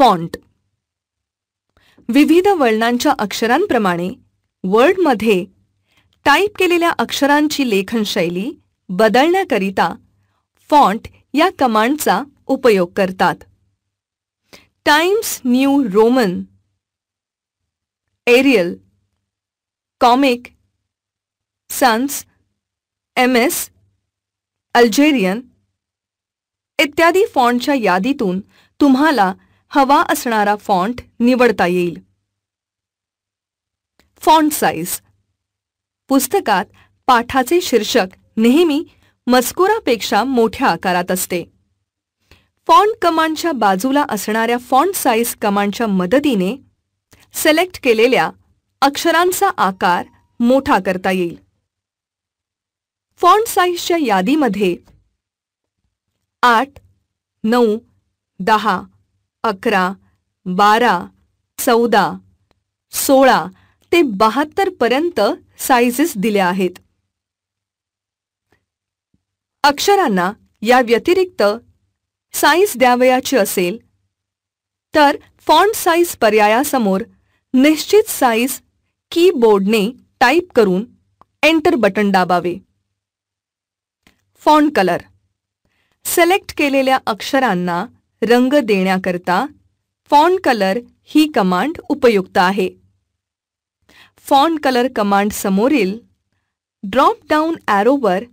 Font. विविध वळणांच्या अक्षरांप्रमाणे वर्डमध्ये type केलेल्या अक्षरांची लेखनशैली बदलण्याकरिता फॉन्ट या कमांडचा उपयोग करतात. Times New Roman. Arial. Comic. Sans. M S. Algerian. इत्यादी फॉन्टच्या यादीतून तुम्हाला हवा असणारा फॉन्ट निवडता येईल. फॉन्ट साईज पुस्तकात पाठाचे शीर्षक नेहमी मजकुरापेक्षा मोठ्या आकारात असते. फॉन्ट कमांडच्या बाजूला असणाऱ्या फॉन्ट साईज कमांडच्या मदतीने सिलेक्ट केलेल्या अक्षरांचा आकार मोठा करता येईल. फॉन्ट साईजच्या यादीमध्ये आठ नऊ दहा अकरा बारा चौदा सोळा ते बहात्तर पर्यंत साइजेस दिल्या आहेत. अक्षरांना या व्यतिरिक्त साईज द्यावयाची असेल तर फॉन्ट साईज पर्यायासमोर निश्चित साईज कीबोर्डने टाईप करून एंटर बटन दाबावे. फॉन्ट कलर सिलेक्ट केलेल्या अक्षरांना रंग देण्याकरता फॉन्ट कलर ही कमांड उपयुक्त आहे. फॉन्ट कलर कमांड समोरील ड्रॉप डाऊन ॲरोवर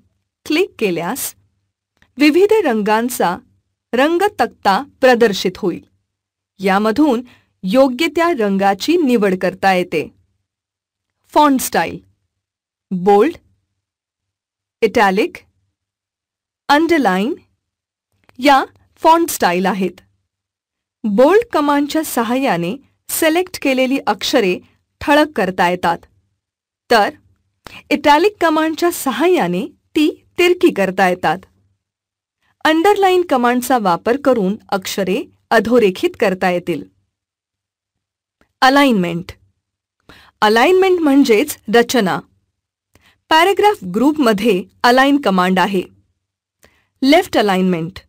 क्लिक केल्यास विविध रंगांचा रंग तक्ता प्रदर्शित होईल. यामधून योग्य त्या रंगाची निवड करता येते. Font style bold italic underline या फॉन्ट स्टाईल आहेत. बोल्ड कमांडच्या सहाय्याने सिलेक्ट केलेली अक्षरे ठळक करता येतात. तर इटॅलिक कमांडच्या सहाय्याने ती तिरकी करता येतात. अंडरलाईन कमांडचा वापर करून अक्षरे अधोरेखित करता येतील. अलाइनमेंट. अलाइनमेंट म्हणजेच रचना. पॅरेग्राफ ग्रुपमध्ये अलाइन कमांड आहे. Left alignment.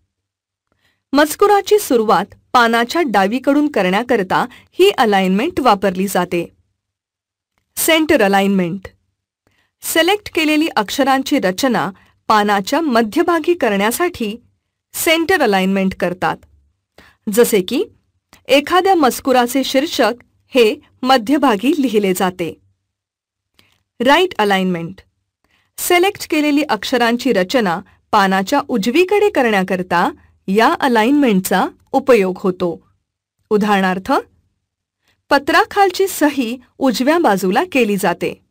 मजकुराची सुरुवात पानाच्या डावीकडून करण्याकरता ही अलाइनमेंट वापरली जाते. Centre alignment. सिलेक्ट केलेली अक्षरांची रचना पानाच्या मध्यभागी करण्यासाठी सेंटर अलाइनमेंट करतात. जसे की एखाद्या मजकुराचे शीर्षक हे मध्यभागी लिहिले जाते. राईट अलाइनमेंट सिलेक्ट केलेली अक्षरांची रचना पानाच्या उजवीकडे करण्याकरता या अलाइनमेंटचा उपयोग होतो. उदाहरणार्थ पत्राखालची सही उजव्या बाजूला केली जाते.